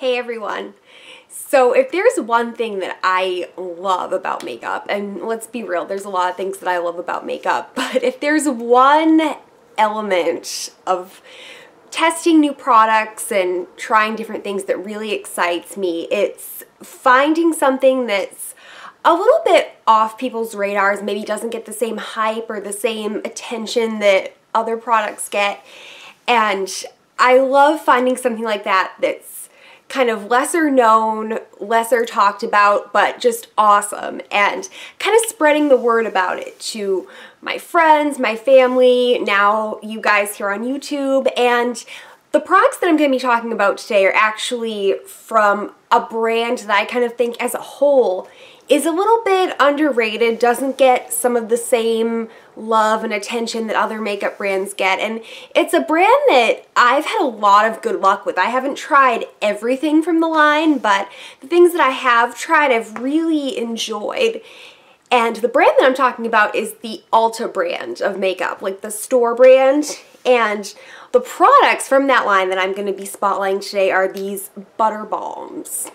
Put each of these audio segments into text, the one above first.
Hey everyone. So if there's one thing that I love about makeup, and let's be real, there's a lot of things that I love about makeup, but if there's one element of testing new products and trying different things that really excites me, it's finding something that's a little bit off people's radars, maybe doesn't get the same hype or the same attention that other products get. And I love finding something like that that's kind of lesser known, lesser talked about, but just awesome. And kind of spreading the word about it to my friends, my family, now you guys here on YouTube. And the products that I'm going to be talking about today are actually from a brand that I kind of think as a whole is a little bit underrated, doesn't get some of the same love and attention that other makeup brands get. And it's a brand that I've had a lot of good luck with. I haven't tried everything from the line, but the things that I have tried I've really enjoyed. And the brand that I'm talking about is the Ulta brand of makeup, like the store brand. And the products from that line that I'm going to be spotlighting today are these butter balms.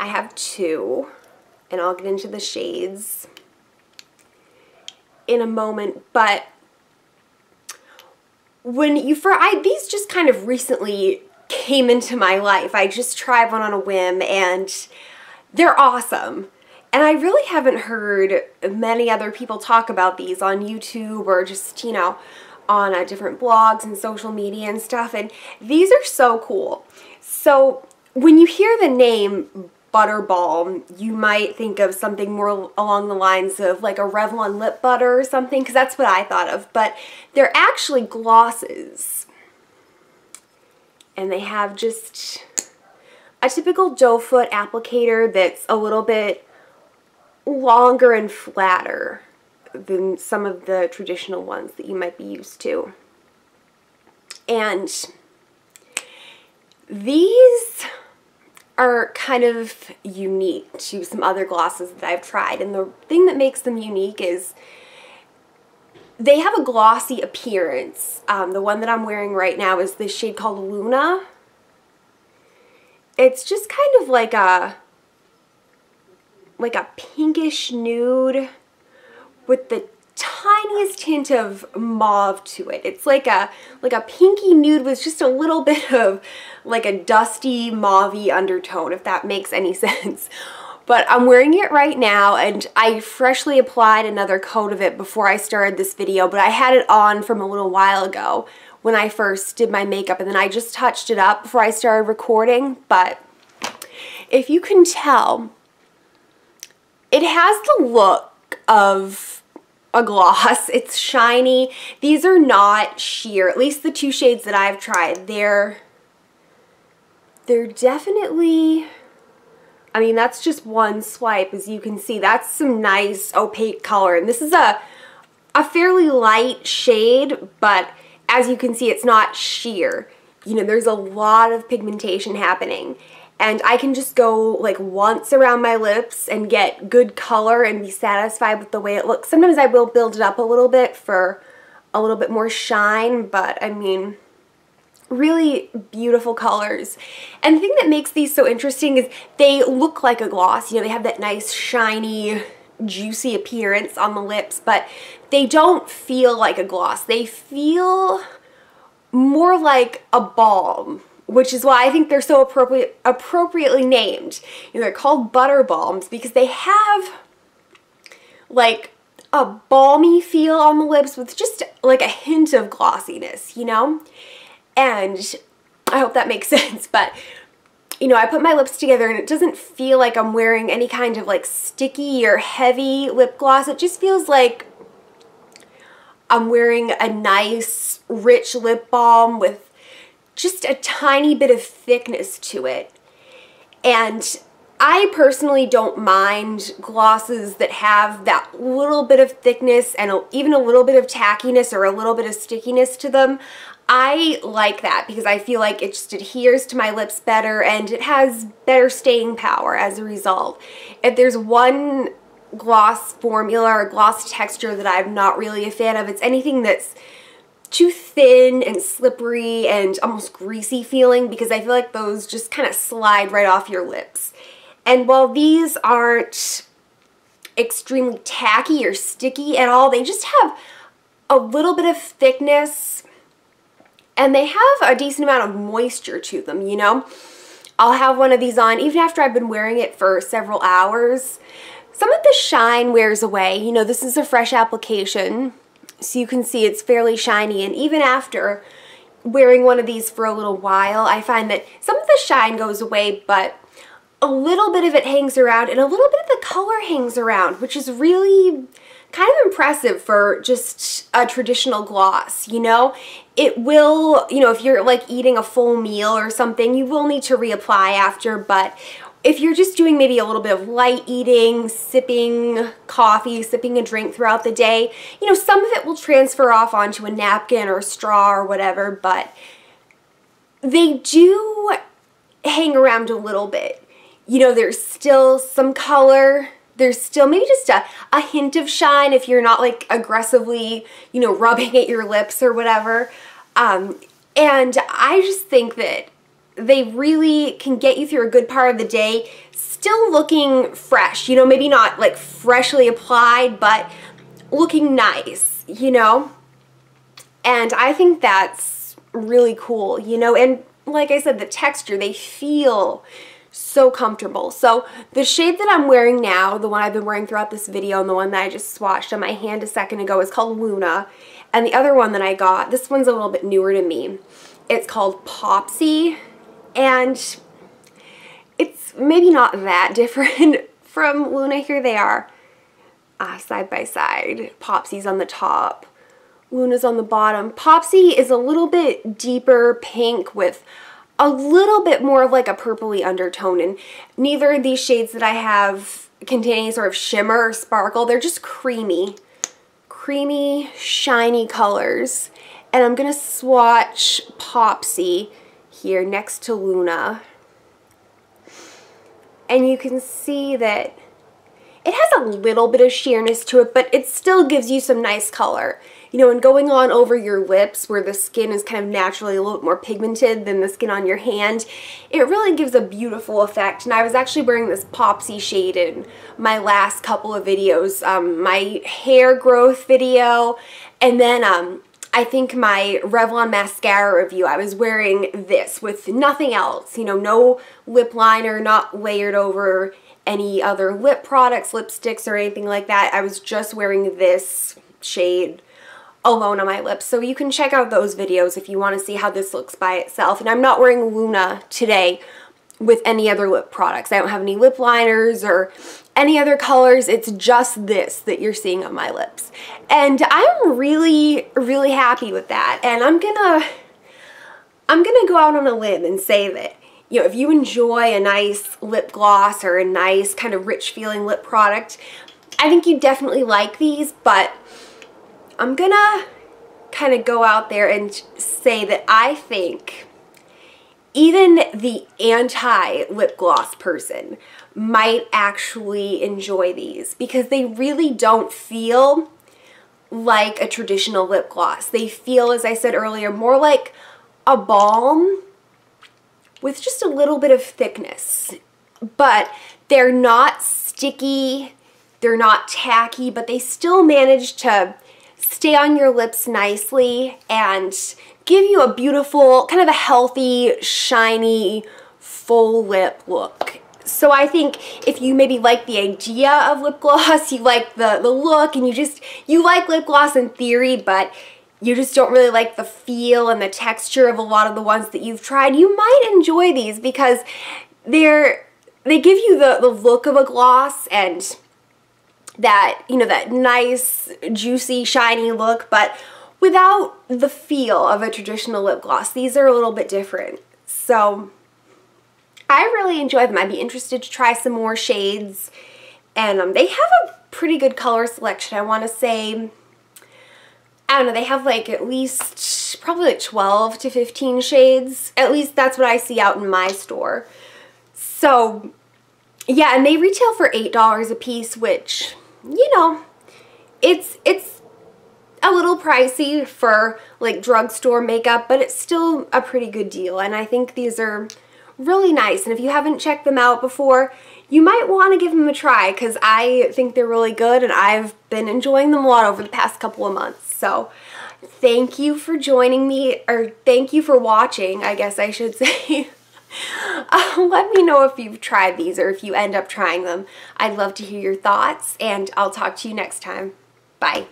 I have two and I'll get into the shades in a moment, but when you, for, I, these just kind of recently came into my life. I just tried one on a whim and they're awesome. And I really haven't heard many other people talk about these on YouTube or just, you know, on uh, different blogs and social media and stuff. And these are so cool. So when you hear the name butter balm, you might think of something more along the lines of like a Revlon lip butter or something, because that's what I thought of. But they're actually glosses. And they have just a typical doe foot applicator that's a little bit longer and flatter than some of the traditional ones that you might be used to. And these are kind of unique to some other glosses that I've tried. And the thing that makes them unique is they have a glossy appearance. Um, the one that I'm wearing right now is this shade called Luna. It's just kind of like a like a pinkish nude with the tiniest hint of mauve to it. It's like a like a pinky nude with just a little bit of like a dusty mauvey undertone, if that makes any sense. But I'm wearing it right now and I freshly applied another coat of it before I started this video, but I had it on from a little while ago when I first did my makeup and then I just touched it up before I started recording, but if you can tell, it has the look of a gloss. It's shiny. These are not sheer, at least the two shades that I've tried. They're, they're definitely, I mean, that's just one swipe, as you can see. That's some nice opaque color. And this is a, a fairly light shade, but as you can see, it's not sheer. You know, there's a lot of pigmentation happening and I can just go like once around my lips and get good color and be satisfied with the way it looks. Sometimes I will build it up a little bit for a little bit more shine, but I mean, really beautiful colors. And the thing that makes these so interesting is they look like a gloss. You know, they have that nice shiny juicy appearance on the lips, but they don't feel like a gloss. They feel more like a balm which is why I think they're so appropriate, appropriately named. You know, they're called butter balms because they have like a balmy feel on the lips with just like a hint of glossiness, you know? And I hope that makes sense, but you know, I put my lips together and it doesn't feel like I'm wearing any kind of like sticky or heavy lip gloss. It just feels like I'm wearing a nice rich lip balm with just a tiny bit of thickness to it. And I personally don't mind glosses that have that little bit of thickness and even a little bit of tackiness or a little bit of stickiness to them. I like that because I feel like it just adheres to my lips better and it has better staying power as a result. If there's one gloss formula or gloss texture that I'm not really a fan of, it's anything that's too thin and slippery and almost greasy feeling because I feel like those just kind of slide right off your lips. And while these aren't extremely tacky or sticky at all, they just have a little bit of thickness and they have a decent amount of moisture to them, you know? I'll have one of these on even after I've been wearing it for several hours. Some of the shine wears away. You know, this is a fresh application, so you can see it's fairly shiny. And even after wearing one of these for a little while, I find that some of the shine goes away, but a little bit of it hangs around and a little bit of the color hangs around, which is really kind of impressive for just a traditional gloss, you know? It will, you know, if you're like eating a full meal or something, you will need to reapply after, but if you're just doing maybe a little bit of light eating, sipping coffee, sipping a drink throughout the day, you know, some of it will transfer off onto a napkin or a straw or whatever, but they do hang around a little bit. You know, there's still some color, there's still maybe just a, a hint of shine if you're not like aggressively, you know, rubbing at your lips or whatever. Um, and I just think that they really can get you through a good part of the day still looking fresh, you know, maybe not like freshly applied, but looking nice, you know? And I think that's really cool, you know? And like I said, the texture, they feel so comfortable. So the shade that I'm wearing now, the one I've been wearing throughout this video and the one that I just swatched on my hand a second ago is called Luna. And the other one that I got, this one's a little bit newer to me. It's called Popsy. And it's maybe not that different from Luna. Here they are uh, side by side. Popsy's on the top. Luna's on the bottom. Popsy is a little bit deeper pink with a little bit more of like a purpley undertone and neither of these shades that I have contain any sort of shimmer or sparkle. They're just creamy, creamy, shiny colors. And I'm going to swatch Popsy here next to Luna. And you can see that it has a little bit of sheerness to it, but it still gives you some nice color you know, and going on over your lips where the skin is kind of naturally a little bit more pigmented than the skin on your hand, it really gives a beautiful effect. And I was actually wearing this Popsy shade in my last couple of videos, um, my hair growth video, and then um, I think my Revlon mascara review, I was wearing this with nothing else, you know, no lip liner, not layered over any other lip products, lipsticks, or anything like that. I was just wearing this shade alone on my lips. So you can check out those videos if you want to see how this looks by itself. And I'm not wearing Luna today with any other lip products. I don't have any lip liners or any other colors. It's just this that you're seeing on my lips. And I'm really, really happy with that. And I'm gonna, I'm gonna go out on a limb and say that you know, if you enjoy a nice lip gloss or a nice kind of rich feeling lip product, I think you definitely like these, but I'm gonna kind of go out there and say that I think even the anti lip gloss person might actually enjoy these because they really don't feel like a traditional lip gloss. They feel, as I said earlier, more like a balm with just a little bit of thickness. But they're not sticky, they're not tacky, but they still manage to stay on your lips nicely and give you a beautiful, kind of a healthy, shiny, full lip look. So I think if you maybe like the idea of lip gloss, you like the, the look, and you just, you like lip gloss in theory, but you just don't really like the feel and the texture of a lot of the ones that you've tried, you might enjoy these because they're, they give you the, the look of a gloss and that, you know, that nice, juicy, shiny look, but without the feel of a traditional lip gloss. These are a little bit different. So I really enjoy them. I'd be interested to try some more shades. And um, they have a pretty good color selection. I want to say, I don't know, they have like at least probably like 12 to 15 shades. At least that's what I see out in my store. So yeah, and they retail for $8 a piece, which you know, it's, it's a little pricey for like drugstore makeup, but it's still a pretty good deal. And I think these are really nice. And if you haven't checked them out before, you might want to give them a try because I think they're really good and I've been enjoying them a lot over the past couple of months. So thank you for joining me, or thank you for watching, I guess I should say. uh, let me know if you've tried these or if you end up trying them. I'd love to hear your thoughts and I'll talk to you next time. Bye.